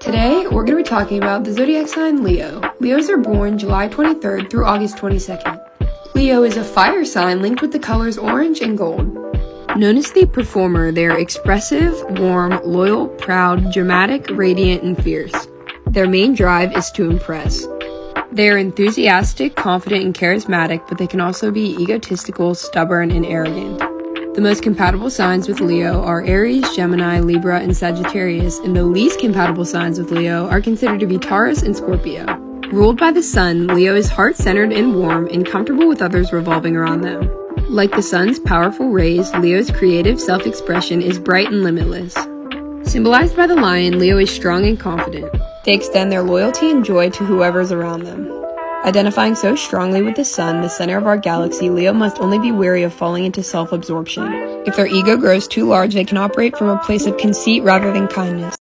Today, we're going to be talking about the zodiac sign Leo. Leos are born July 23rd through August 22nd. Leo is a fire sign linked with the colors orange and gold. Known as the performer, they are expressive, warm, loyal, proud, dramatic, radiant, and fierce. Their main drive is to impress. They are enthusiastic, confident, and charismatic, but they can also be egotistical, stubborn, and arrogant. The most compatible signs with Leo are Aries, Gemini, Libra, and Sagittarius, and the least compatible signs with Leo are considered to be Taurus and Scorpio. Ruled by the sun, Leo is heart centered and warm and comfortable with others revolving around them. Like the sun's powerful rays, Leo's creative self expression is bright and limitless. Symbolized by the lion, Leo is strong and confident. They extend their loyalty and joy to whoever's around them. Identifying so strongly with the sun, the center of our galaxy, Leo must only be wary of falling into self absorption. If their ego grows too large, they can operate from a place of conceit rather than kindness.